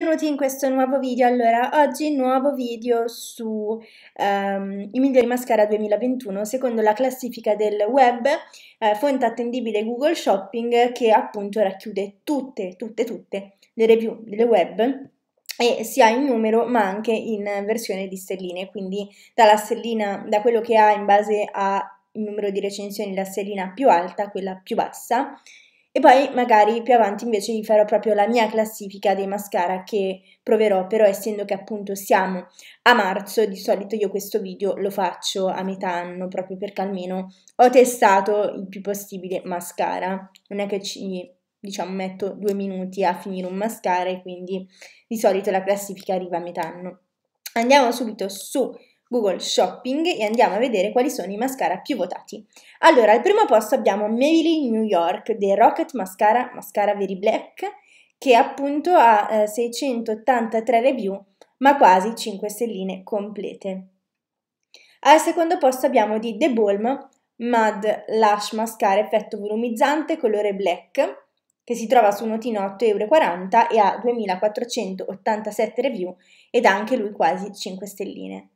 Benvenuti in questo nuovo video. Allora, oggi nuovo video su um, i migliori mascara 2021 secondo la classifica del web, eh, fonte attendibile Google Shopping che appunto racchiude tutte, tutte, tutte le review delle web e sia in numero ma anche in versione di stelline, quindi dalla stellina, da quello che ha in base al numero di recensioni la stellina più alta quella più bassa e poi magari più avanti invece vi farò proprio la mia classifica dei mascara che proverò, però essendo che appunto siamo a marzo, di solito io questo video lo faccio a metà anno proprio perché almeno ho testato il più possibile mascara, non è che ci diciamo metto due minuti a finire un mascara e quindi di solito la classifica arriva a metà anno. Andiamo subito su Google Shopping e andiamo a vedere quali sono i mascara più votati. Allora, al primo posto abbiamo Maybelline New York The Rocket Mascara, mascara Very Black, che appunto ha eh, 683 review, ma quasi 5 stelline complete. Al secondo posto abbiamo di The Balm Mud Lash Mascara effetto volumizzante colore black, che si trova su Notino 8,40 euro e ha 2487 review ed ha anche lui quasi 5 stelline.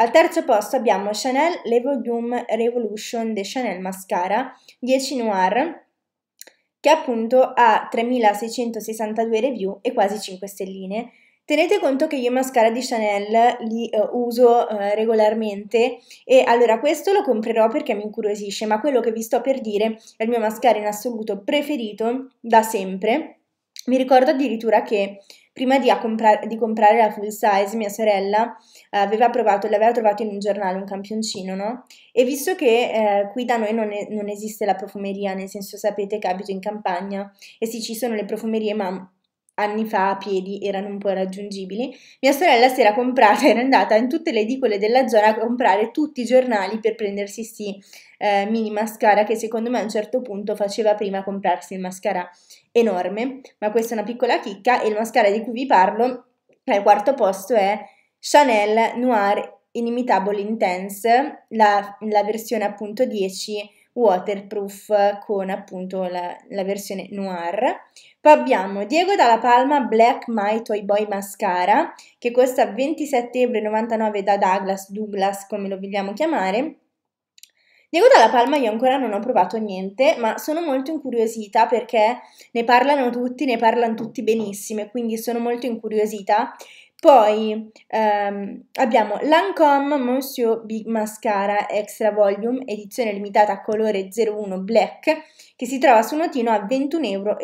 Al terzo posto abbiamo Chanel Le Volume Revolution de Chanel Mascara 10 Noir che appunto ha 3662 review e quasi 5 stelline. Tenete conto che io i mascara di Chanel li uh, uso uh, regolarmente e allora questo lo comprerò perché mi incuriosisce, ma quello che vi sto per dire è il mio mascara in assoluto preferito da sempre. Mi ricordo addirittura che Prima di, comprar- di, comprare la full size, mia sorella eh, aveva provato, l'aveva trovato in un giornale, un campioncino, no? E visto che eh, qui da noi non, è, non, esiste la profumeria, nel senso sapete che abito in campagna e sì ci sono le profumerie, ma anni fa a piedi erano un po' raggiungibili, mia sorella si era comprata, era andata in tutte le edicole della zona a comprare tutti i giornali per prendersi sti eh, mini mascara che secondo me a un certo punto faceva prima comprarsi il mascara enorme, ma questa è una piccola chicca e il mascara di cui vi parlo al quarto posto è Chanel Noir Inimitable Intense, la, la versione appunto 10 waterproof con appunto la, la, versione noir. Poi abbiamo Diego Dalla Palma Black My Toy Boy Mascara che costa 27,99€ da Douglas, Douglas come lo vogliamo chiamare Diego dalla Palma io ancora non ho provato niente, ma sono molto incuriosita perché ne parlano tutti, ne parlano tutti benissimo, quindi sono molto incuriosita. Poi ehm, abbiamo Lancome Monsieur Big Mascara Extra Volume, edizione limitata a colore 01 Black, che si trova su notino a 21,50 euro.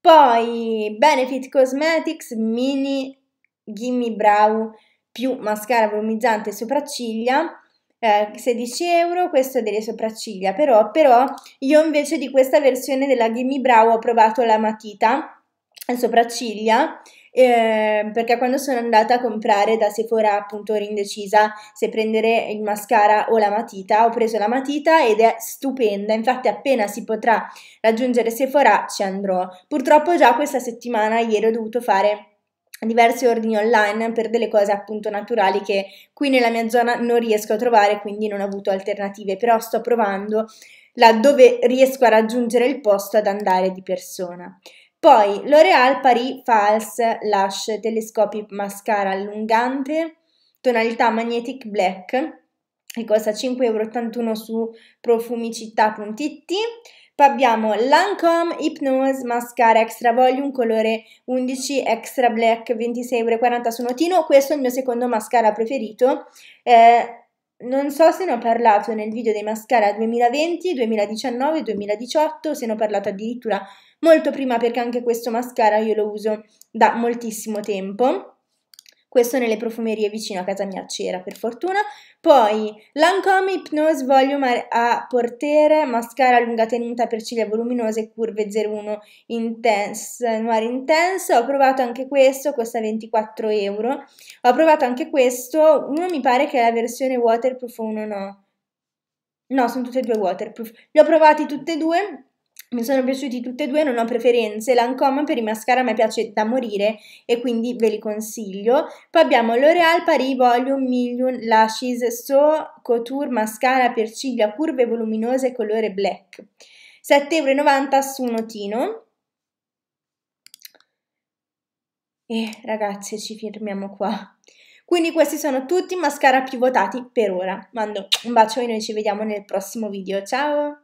Poi Benefit Cosmetics Mini Gimme Brow più mascara volumizzante sopracciglia eh, 16 euro, questo è delle sopracciglia, però, però io invece di questa versione della Gimme Brow ho provato la matita sopracciglia eh, perché quando sono andata a comprare da Sephora appunto ero indecisa se prendere il mascara o la matita ho preso la matita ed è stupenda. Infatti appena si potrà raggiungere Sephora ci andrò. Purtroppo già questa settimana ieri ho dovuto fare diversi ordini online per delle cose appunto naturali che qui nella mia zona non riesco a trovare, quindi non ho avuto alternative, però sto provando laddove riesco a raggiungere il posto ad andare di persona. Poi L'Oreal Paris False Lash Telescopic Mascara allungante, tonalità Magnetic Black, che costa 5,81 euro su profumicità.it poi abbiamo Lancome Hypnose Mascara Extra Volume colore 11 Extra Black 26,40€ su notino. Questo è il mio secondo mascara preferito. Eh, non so se ne ho parlato nel video dei mascara 2020, 2019, 2018, se ne ho parlato addirittura molto prima perché anche questo mascara io lo uso da moltissimo tempo. Questo nelle profumerie vicino a casa mia c'era per fortuna. Poi Lancome Hypnose Volume a Portere, mascara a lunga tenuta per ciglia voluminose, curve 01 Intense, Noir Intense. Ho provato anche questo, costa 24 euro. Ho provato anche questo, uno mi pare che è la versione waterproof, uno no. No, sono tutte e due waterproof. Li ho provati tutte e due mi sono piaciuti tutti e due, non ho preferenze. Lancome per i mascara me piace da morire e quindi ve li consiglio. Poi abbiamo L'Oreal Paris Volume Million Lashes So Couture Mascara per ciglia curve voluminose colore black. 7,90€ su notino. E ragazze, ci fermiamo qua. Quindi questi sono tutti i mascara più votati per ora. Mando un bacio e noi ci vediamo nel prossimo video. Ciao!